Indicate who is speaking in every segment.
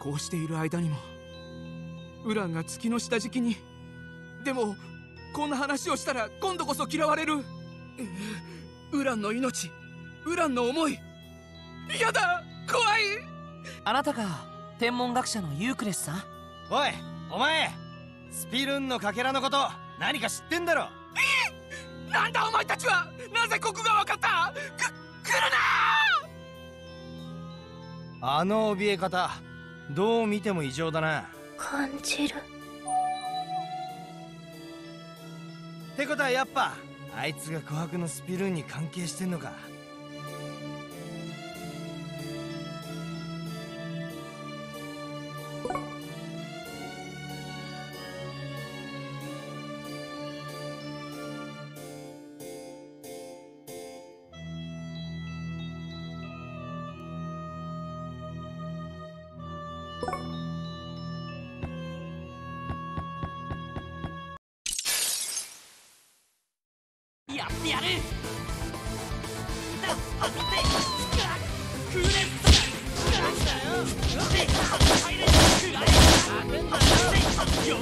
Speaker 1: こうしている間にもウランが月の下敷きにでもこんな話をしたら今度こそ嫌われる。ウランの命ウランの思い。やだ怖い。
Speaker 2: あなたが天文学者のユークレスさん？
Speaker 3: おいお前スピルンのかけらのこと何か知ってんだろ？
Speaker 1: なんだお前たちはなぜここが分かった？く来る
Speaker 3: なあの怯え方どう見ても異常だな。
Speaker 4: 感じる。
Speaker 3: ってことはやっぱあいつが琥珀のスピルーンに関係してんのか
Speaker 2: やってやる。クレットで入れくらえでよ。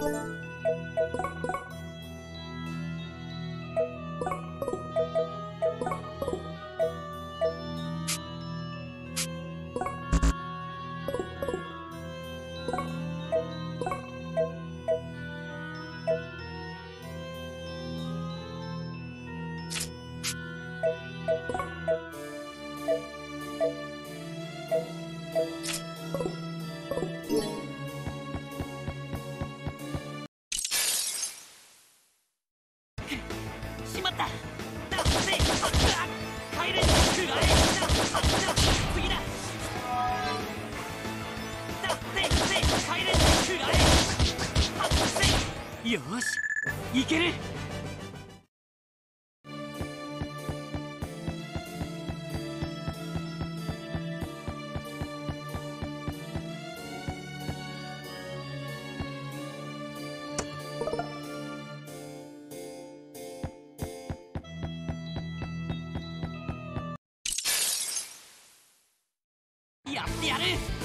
Speaker 2: you よし。いける。やってやる。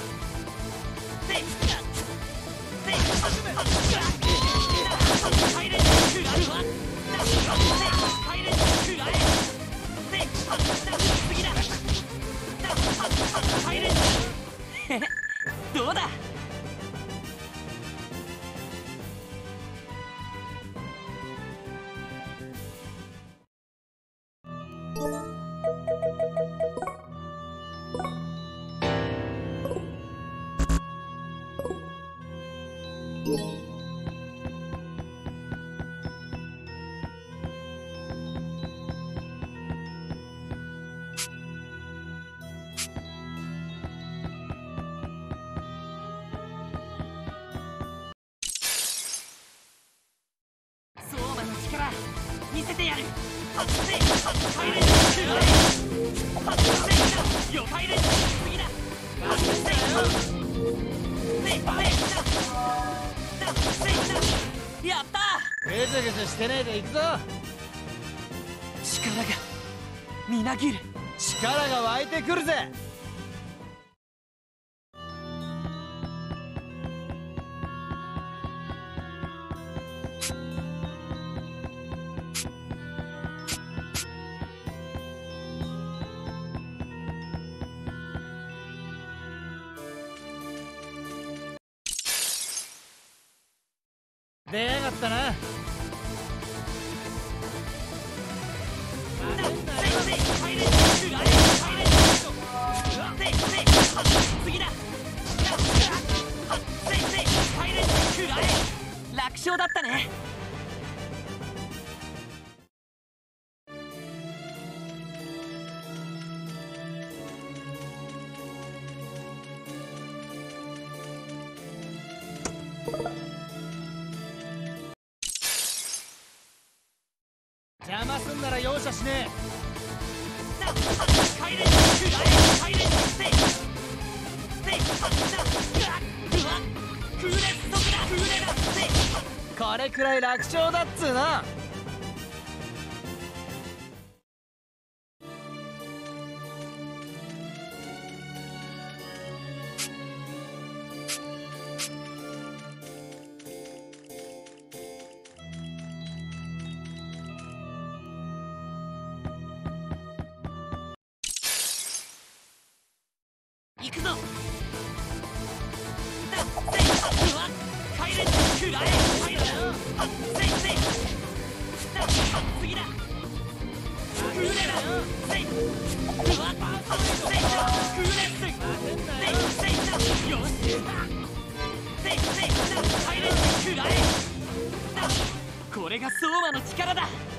Speaker 2: どうだ？
Speaker 3: してねえで行くぞ。
Speaker 2: 力がみなぎる。
Speaker 3: 力が湧いてくるぜ。出やがったな邪
Speaker 2: 魔すんなら容赦しね
Speaker 3: え。これくらい楽勝だっつうな。
Speaker 2: これが相馬の力だ。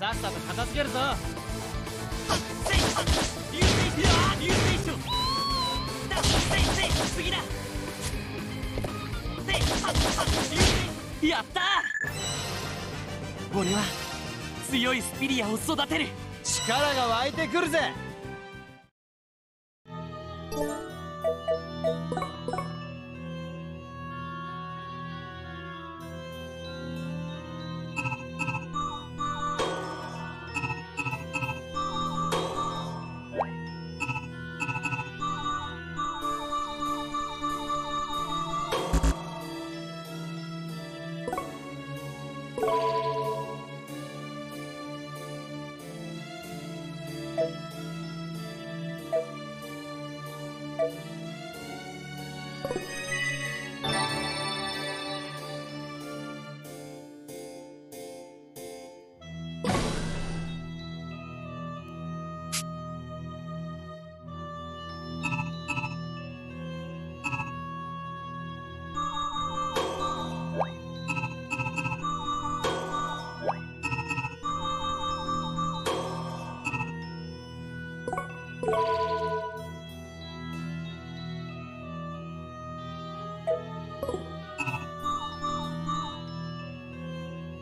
Speaker 3: さっさと片付けるぞ。
Speaker 2: やった俺は強いスピリアを育てる。
Speaker 3: 力が湧いてくるぜ。
Speaker 2: you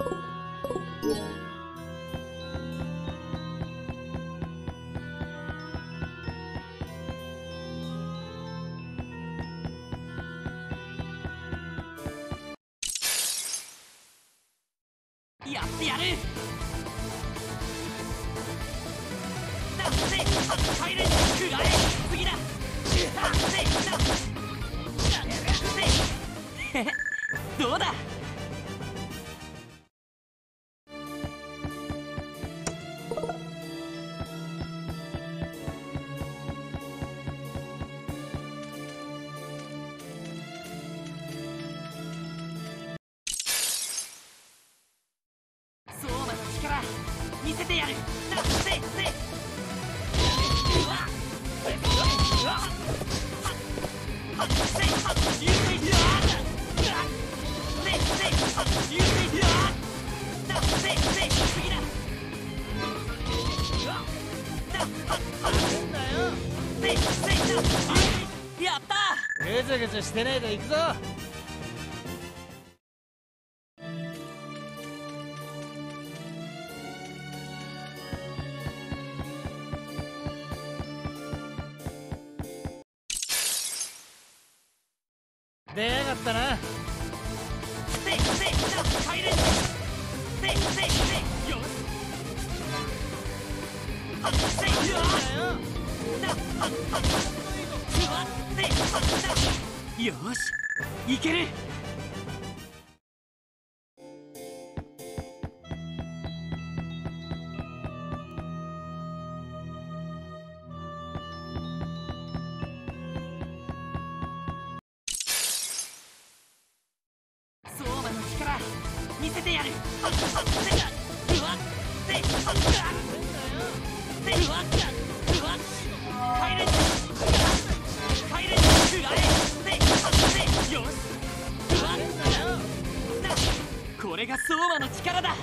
Speaker 2: やってやる。だせいは帰れくらえ次だだせいだだせいへへどうだせてやる。せせ
Speaker 5: やった
Speaker 3: ぐずぐずしてねえで行くぞ。
Speaker 5: よし。い
Speaker 2: ける。これが相馬の力だ。